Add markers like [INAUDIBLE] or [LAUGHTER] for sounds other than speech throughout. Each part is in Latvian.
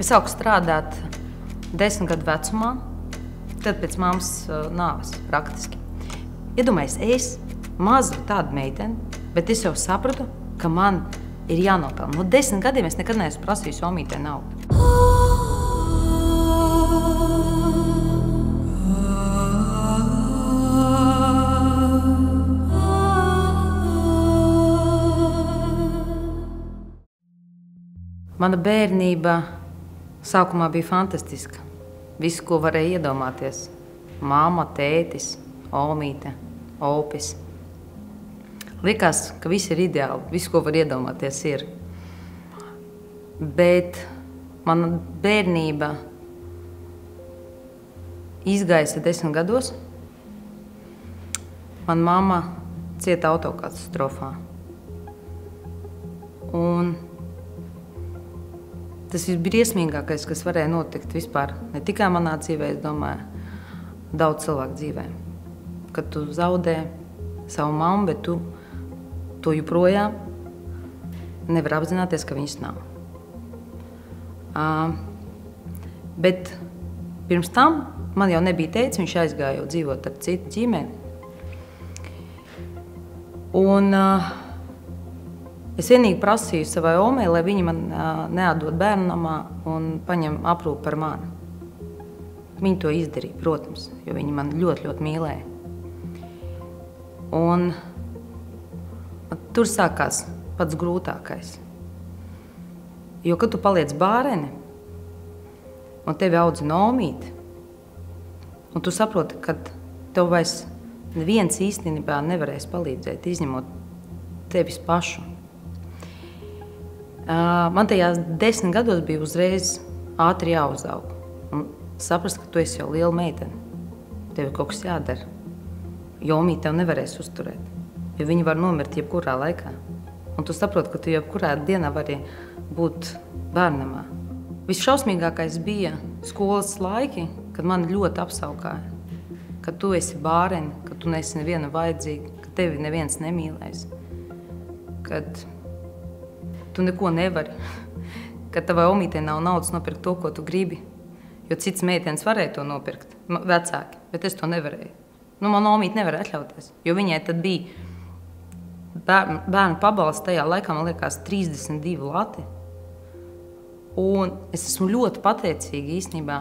Es sāku strādāt desmit gadu vecumā, tad pēc mammas uh, nāves praktiski. Iedomājieties, es mazu tādu meiteni, bet es jau sapratu, ka man ir jānopelna. No desmit gadiem es nekad neesmu prasījis omītē naudu. Mana bērnība sākumā bija fantastiska. Viss, ko varēja iedomāties - māma, tētis, omīte, opis. Likās, ka viss ir ideāli, viss, ko var iedomāties, ir. Bet mana bērnība izgaisa desmit gados. Mana mamma cieta autokatastrofā. Un tas ir briesmīgākais, kas varēja notikt vispār. Ne tikai manā dzīvē, es domāju, daudz cilvēku dzīvē. Kad tu zaudē savu mammu, bet tu to joprojām nevar apzināties, ka viņas nav. Uh, bet pirms tam man jau nebija teicis, viņš aizgāja jau dzīvot ar citu ģimeni. Un, uh, es vienīgi prasīju savai omei, lai viņa man neatdod bērnu namā un paņem aprūpi par mani. Viņa to izdarīja, protams, jo viņa man ļoti, ļoti mīlēja. Un, Tur sākās pats grūtākais. Jo, kad tu paliec bērni un tevi audzina nomīti, un tu saproti, ka tev vairs neviens īstenībā nevarēs palīdzēt, izņemot tevis pašu. Man tajās desmit gados bija uzreiz ātri jāuzaug un saprast, ka tu esi jau liela meitene. Tev ir kaut kas jādara, jo omīte tev nevarēs uzturēt jo viņi var nomirt jebkurā laikā. Un tu saproti, ka tu jebkurā dienā vari būt bērnamā. Visšausmīgākais bija skolas laiki, kad man ļoti apsaukāja. Ka tu esi bāreni, ka tu neesi neviena vajadzīga, ka tevi neviens nemīlēs. Kad tu neko nevari, ka tavai omītei nav naudas nopirkt to, ko tu gribi. Jo cits meitenes varēja to nopirkt, vecāki, bet es to nevarēju. Nu, man omīte nevarēja atļauties, jo viņai tad bija bērnu pabalsts tajā laikā, man liekas, 32 lati. Un es esmu ļoti pateicīga īstenībā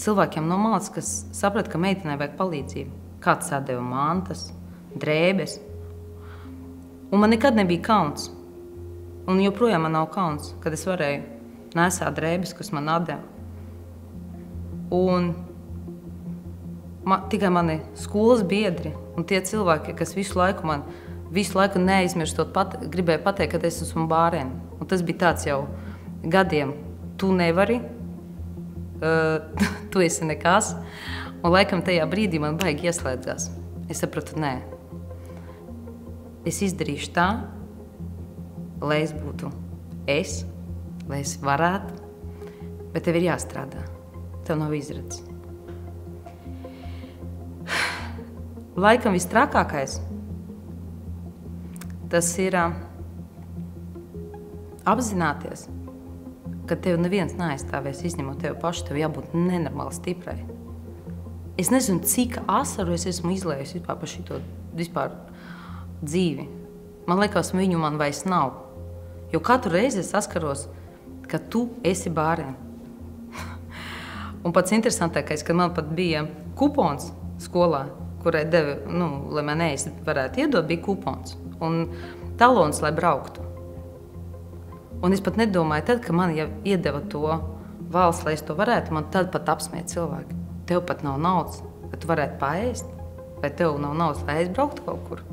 cilvēkiem no malas, kas saprata, ka meitenei vajag palīdzību. Kāds atdeva mantas, drēbes. Un man nekad nebija kauns. Un joprojām man nav kauns, kad es varēju nesāt drēbes, kas man atdeva. Un man, tikai mani skolas biedri un tie cilvēki, kas visu laiku man visu laiku neaizmirstot, pat, gribēju pateikt, ka es esmu bārēni. Un tas bija tāds jau gadiem. Tu nevari, uh, [LAUGHS] tu esi nekas. Un laikam tajā brīdī man baigi ieslēdzās. Es sapratu, nē, es izdarīšu tā, lai es būtu es, lai es varētu, bet tev ir jāstrādā. Tev nav izredzes. Laikam vistrakākais tas ir apzināties, ka tev neviens neaizstāvēs, izņemot tevi pašu. Tev jābūt nenormāli stiprai. Es nezinu, cik asaru es esmu izlējusi vispār par šo vispār dzīvi. Man liekas, viņu man vairs nav. Jo katru reizi es saskaros, ka tu esi bērns. Un pats interesantākais, ka man pat bija kupons skolā, kurai deva, nu, lai man ēst varētu iedot, bija kupons un talons, lai brauktu. Un es pat nedomāju, tad, kad man jau iedeva to valsts, lai es to varētu, man tad pat apsmiet cilvēki. Tev pat nav naudas, lai tu varētu paēst, vai tev nav naudas, lai aizbrauktu kaut kur.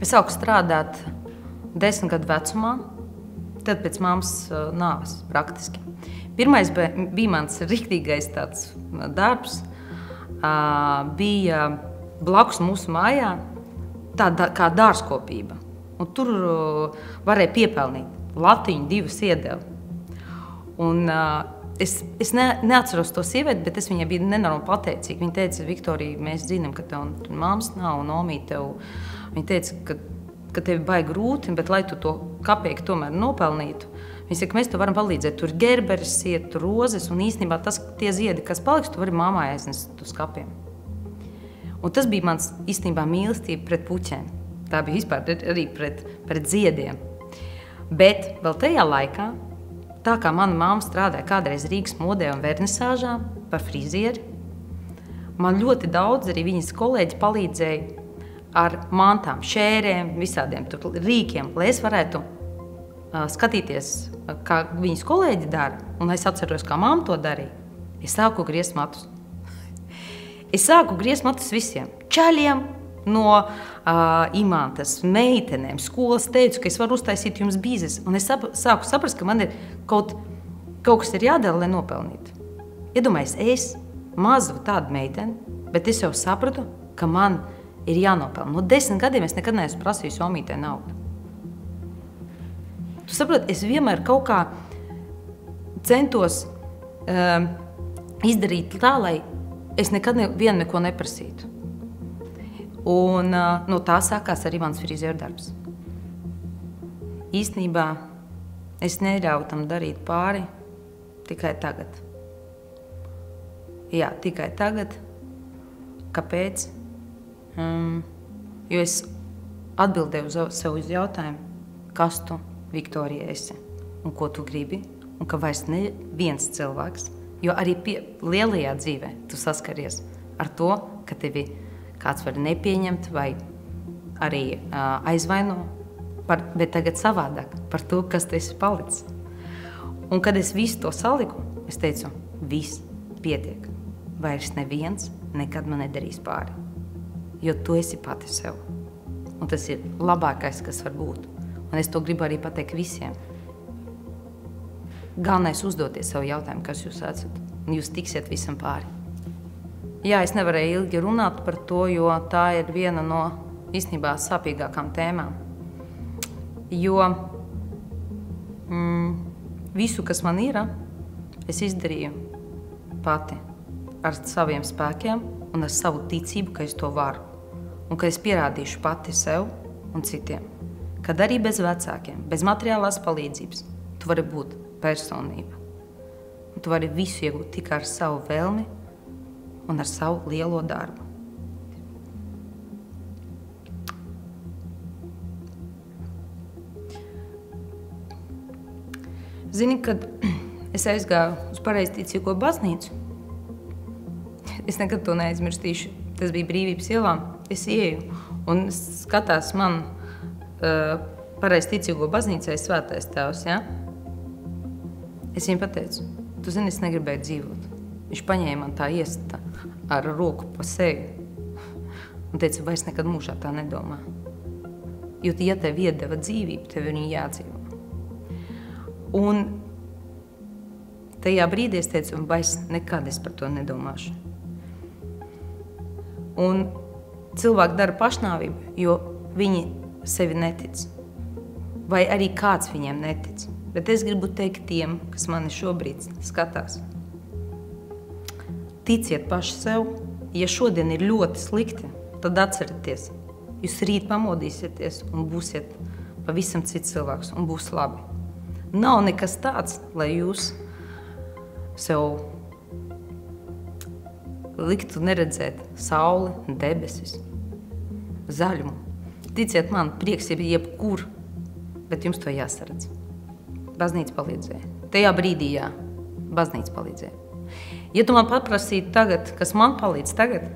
Es sāku strādāt desmit gadu vecumā, tad pēc mammas nāves praktiski. Pirmais bija mans rīktīgais tāds darbs, bija blakus mūsu mājā, tāda kā dārzkopība. Un tur varēja piepelnīt latiņu, divas iedevu. Un, es es ne, neatceros to sievieti, bet es viņai biju nenormāli pateicīga. Viņa teica, Viktorija, mēs zinām, ka tev māmas nav un omīte tev. Viņa teica, ka, ka tev baigi grūti, bet lai tu to kapeiku tomēr nopelnītu, Viņi saka, mēs tev varam palīdzēt. Tur ir gerberis, iet, tur rozes, un īstenībā tas, tie ziedi, kas paliks, tu vari māmā aiznest uz kapiem. Un tas bija mans īstenībā mīlestība pret puķiem. Tā bija vispār arī pret, pret ziediem. Bet vēl tajā laikā, tā kā mana mamma strādāja kādreiz Rīgas modē un vernisāžā par frizieri, man ļoti daudz arī viņas kolēģi palīdzēja ar mantām, šērēm, visādiem rīkiem, lai es varētu skatīties, kā viņas kolēģi dara. Un es atceros, kā mamma to darīja. Es sāku griezt matus. [LAUGHS] es sāku griezt matus visiem čaļiem. No uh, imantas, meitenēm, skolas teicu, ka es varu uztaisīt jums biznesu. Un es sap, sāku saprast, ka man ir kaut, kaut kas ir jādara, lai nopelnītu. Iedomājieties, es mazu tādu meiteni, bet es jau sapratu, ka man ir ir jānopelna. No desmit gadiem es nekad neesmu prasījis omītē naudu. Tu saproti, es vienmēr kaut kā centos um, izdarīt tā, lai es nekad nevienu neko neprasītu. Un uh, no tā sākās arī mans frizēra darbs. Īsnībā es neļauju tam darīt pāri tikai tagad. Jā, tikai tagad. Kāpēc? Um, jo es atbildēju uz sev uz jautājumu, kas tu, Viktorija, esi un ko tu gribi, un ka vairs neviens cilvēks, jo arī pie, lielajā dzīvē tu saskaries ar to, ka tevi kāds var nepieņemt vai arī uh, aizvaino, par, bet tagad savādāk par to, kas tu esi palicis. Un kad es visu to saliku, es teicu, viss pietiek. Vairs neviens nekad man nedarīs pāri jo tu esi pati sev. Un tas ir labākais, kas var būt. Un es to gribu arī pateikt visiem. Galvenais uzdoties savu jautājumu, kas jūs esat, un jūs tiksiet visam pāri. Jā, es nevarēju ilgi runāt par to, jo tā ir viena no īstenībā sāpīgākām tēmām. Jo mm, visu, kas man ir, es izdarīju pati ar saviem spēkiem un ar savu ticību, ka es to varu un ka es pierādīšu pati sev un citiem, ka arī bez vecākiem, bez materiālās palīdzības, tu vari būt personība. Un tu vari visu iegūt tikai ar savu vēlmi un ar savu lielo darbu. Zini, kad [CLEARS THROAT] es aizgāju uz pareizticīgo baznīcu, es nekad to neaizmirstīšu. Tas bija brīvības ielām es ieju un skatās man uh, pareizi ticīgo baznīcai svētais tēvs, ja? Es viņam pateicu, tu zini, es negribēju dzīvot. Viņš paņēma man tā iesta ar roku pa seju un teica, vairs nekad mūžā tā nedomā. Jo, ja tev iedeva dzīvību, tev ir jādzīvo. Un tajā brīdī es teicu, vairs nekad es par to nedomāšu. Un cilvēki dara pašnāvību, jo viņi sevi netic. Vai arī kāds viņiem netic. Bet es gribu teikt tiem, kas mani šobrīd skatās. Ticiet paši sev, ja šodien ir ļoti slikti, tad atcerieties, jūs rīt pamodīsieties un būsiet pavisam cits cilvēks un būs labi. Nav nekas tāds, lai jūs sev liktu neredzēt sauli debesis zaļumu. Ticiet man, prieks ir jebkur, bet jums to jāsaredz. Baznīca palīdzēja. Tajā brīdī, jā, baznīca palīdzēja. Ja tu man paprasītu tagad, kas man palīdz tagad,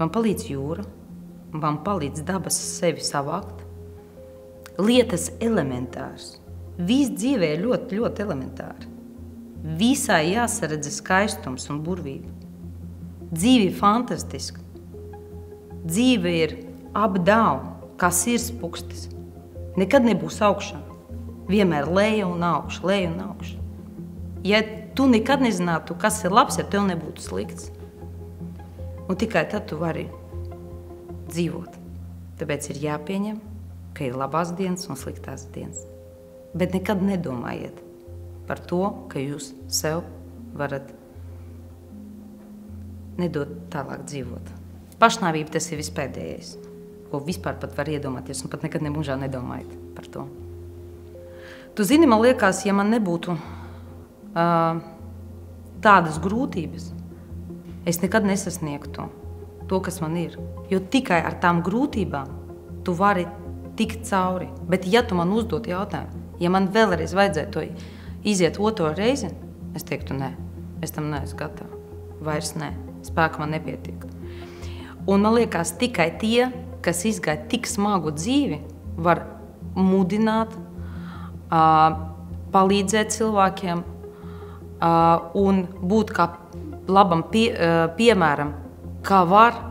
man palīdz jūra, man palīdz dabas sevi savākt. Lietas elementāras. Viss dzīvē ir ļoti, ļoti elementāri. Visā jāsaredz skaistums un burvība. Dzīve ir fantastiska. Dzīve ir apdauna, kā sirspukstis. Nekad nebūs augšā. Vienmēr leja un augša, leja un augša. Ja tu nekad nezinātu, kas ir labs, ja tev nebūtu slikts, un tikai tad tu vari dzīvot. Tāpēc ir jāpieņem, ka ir labās dienas un sliktās dienas. Bet nekad nedomājiet par to, ka jūs sev varat nedot tālāk dzīvot. Pašnāvība tas ir vispēdējais, ko vispār pat var iedomāties, un pat nekad nemūžā nedomājiet par to. Tu zini, man liekas, ja man nebūtu uh, tādas grūtības, es nekad nesasniegtu to, kas man ir. Jo tikai ar tām grūtībām tu vari tikt cauri. Bet, ja tu man uzdod jautājumu, ja man vēlreiz vajadzētu to iziet otro reizi, es teiktu, nē, es tam neesmu gatava. Vairs nē, spēka man nepietiek. Un man liekas, tikai tie, kas izgāja tik smagu dzīvi, var mudināt, palīdzēt cilvēkiem un būt kā labam pie, piemēram, kā var.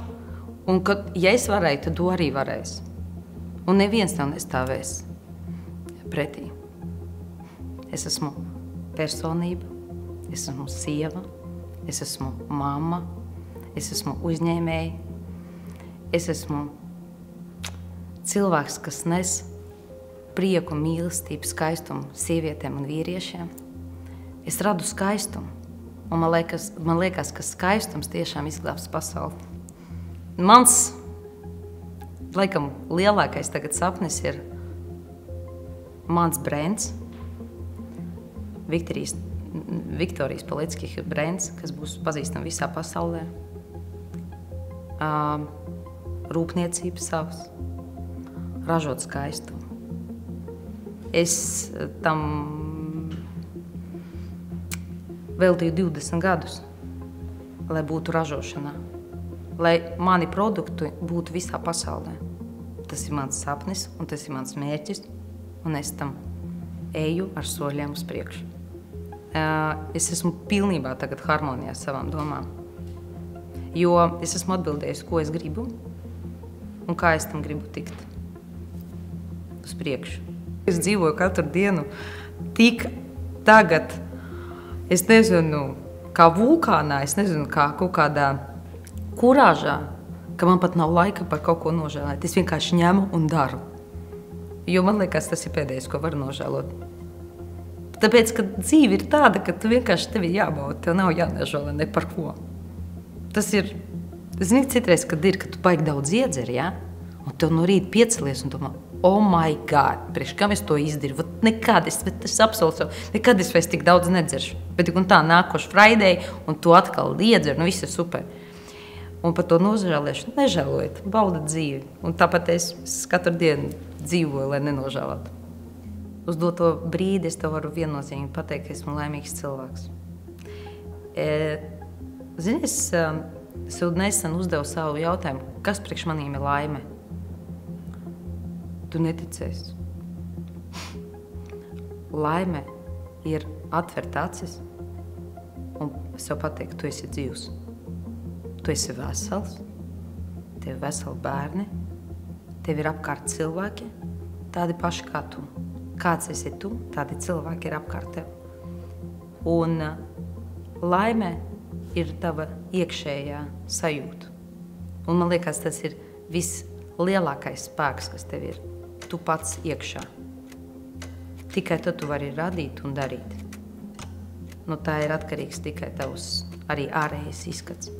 Un ka, ja es varēju, tad tu arī varēsi. Un neviens tev nestāvēs pretī. Es esmu personība, es esmu sieva, es esmu mamma, es esmu uzņēmēja, es esmu cilvēks, kas nes prieku, mīlestību, skaistumu sievietēm un vīriešiem. Es radu skaistumu, un man liekas, man liekas ka skaistums tiešām izglābs pasauli. Mans, laikam, lielākais tagad sapnis ir mans brands, Viktorijas, Viktorijas Palickija brands, kas būs pazīstams visā pasaulē. Rūpniecība savs, ražot skaistumu. Es tam veltīju 20 gadus, lai būtu ražošanā, lai mani produkti būtu visā pasaulē. Tas ir mans sapnis un tas ir mans mērķis, un es tam eju ar soļiem uz priekšu. Es esmu pilnībā harmonijā ar savām domām. Jo es esmu atbildējis, ko es gribu un kā es tam gribu tikt uz priekšu. Es dzīvoju katru dienu tik tagad, es nezinu, kā vulkānā, es nezinu, kā kaut kādā kurāžā, ka man pat nav laika par kaut ko nožēlēt. Es vienkārši ņemu un daru. Jo man liekas, tas ir pēdējais, ko var nožēlot. Tāpēc, ka dzīve ir tāda, ka tu vienkārši tev ir jābauda, tev nav jānožēlē ne par ko. Tas ir Zini, citreiz, kad ir, kad tu baigi daudz iedzeri, ja? un tev no rīta piecelies un domā, oh, my God, priekš kam es to izdarīju? Vat nekad es, es apsolu, nekad es vairs tik daudz nedzeršu. Bet un tā nākošu Friday, un tu atkal iedzer, nu viss ir super. Un par to nožēlēšanu nežēlojiet, baudiet dzīvi. Un tāpat es, es katru dienu dzīvoju, lai nenožēlotu. Uz doto brīdi es tev varu viennozīmīgi pateikt, ka esmu laimīgs cilvēks. E, Zini, es Es jau nesen uzdevu savu jautājumu, kas priekš manīm ir laime. Tu neticēsi. [LAUGHS] Laime ir atvērt acis un sev pateikt, tu esi dzīvs. Tu esi vesels, tev ir veseli bērni, tev ir apkārt cilvēki, tādi paši kā tu. Kāds esi tu, tādi cilvēki ir apkārt tev. Un uh, laime ir tava iekšējā sajūta. Un man liekas, tas ir vislielākais spēks, kas tev ir. Tu pats iekšā. Tikai tad tu vari radīt un darīt. Nu, tā ir atkarīgs tikai tavs arī ārējais izskats.